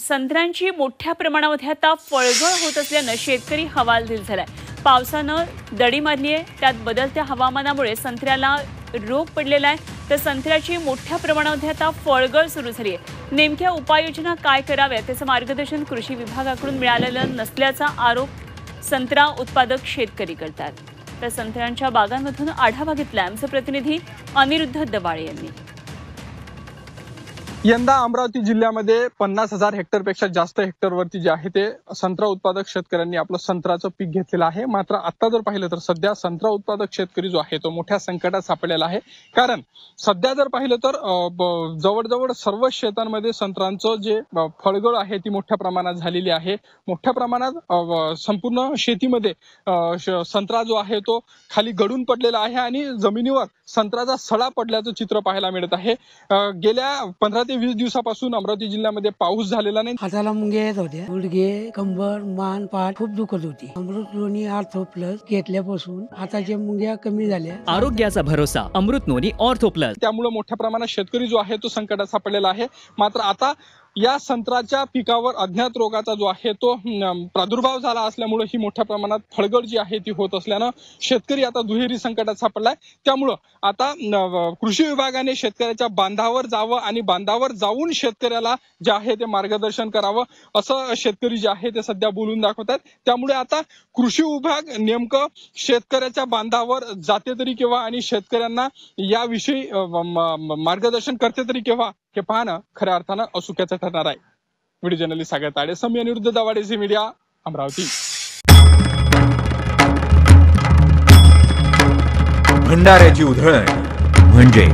संत्र्यांची मोठ्या प्रमाणामध्ये आता फळगळ होत असल्यानं शेतकरी हवालदिल झालाय. पावसानं दडी मारली आहे. त्यात बदलत्या हवामानामुळे संत्र्याला रोग पडलेला आहे. तर संत्र्याची मोठ्या प्रमाणामध्ये आता फळगळ सुरू झाली आहे नेमक्या उपाययोजना काय कराव्यात त्याचं मार्गदर्शन कृषी विभागाकडून मिळालेलं नसल्याचा आरोप संत्रा उत्पादक शेतकरी करतात. तर संत्र्यांच्या बागांमधून आढावा घेतला आमचे प्रतिनिधी अनिरुद्ध दवाळे यांनी. यंदा अमरावती जिल्ह्यामध्ये पन्नास हजार हेक्टरपेक्षा जास्त हेक्टरवरती जे आहे ते संत्रा उत्पादक शेतकऱ्यांनी आपलं संत्र्याचं पीक घेतलेलं आहे. मात्र आता जर पाहिलं तर सध्या संत्रा उत्पादक शेतकरी जो आहे तो मोठ्या संकटात सापडलेला आहे. कारण सध्या जर पाहिलं तर जवळजवळ सर्व शेतांमध्ये संत्रांचं जे फळगळ आहे ती मोठ्या प्रमाणात झालेली आहे. मोठ्या प्रमाणात संपूर्ण शेतीमध्ये अं, श- संत्रा जो आहे तो खाली गडून पडलेला आहे आणि जमिनीवर संत्र्याचा सडा पडल्याचं चित्र पाहायला मिळत आहे. गेल्या पंधरा ते वीस दिवसापासून अमरावती जिल्ह्यामध्ये पाऊस झालेला नाही. हाताला मुंग्या येत होत्या. गुडघे कंबर मान पाठ खूप दुखत होती. अमृत लोणी आर्थो प्लस घेतल्यापासून हाताच्या मुंग्या कमी झाल्या. आरोग्याचा भरोसा अमृत नोनी ऑर्थो प्लस त्यामुळे मोठ्या प्रमाणात शेतकरी जो आहे तो संकटात सापडलेला आहे. मात्र आता या संत्र्याच्या पिकावर अज्ञात रोगाचा जो आहे तो प्रादुर्भाव झाला असल्यामुळे ही मोठ्या प्रमाणात फळगड जी आहे ती होत असल्यानं शेतकरी आता दुहेरी संकटात सापडलाय. त्यामुळं आता कृषी विभागाने शेतकऱ्याच्या बांधावर जावं आणि बांधावर जाऊन शेतकऱ्याला जे आहे ते मार्गदर्शन करावं असं शेतकरी जे आहे ते सध्या बोलून दाखवतात त्यामुळे आता कृषी विभाग नेमकं शेतकऱ्याच्या बांधावर जाते तरी केव्हा आणि शेतकऱ्यांना याविषयी मार्गदर्शन करते तरी केव्हा हे पाहणं खऱ्या अर्थानं असुख्याचं ठरणार आहे. व्हिडिओ जर्नलिस्ट सागर ताडे समी अनिरुद्ध दवाडे झी मीडिया अमरावती. भंडाऱ्याची उधळण म्हणजे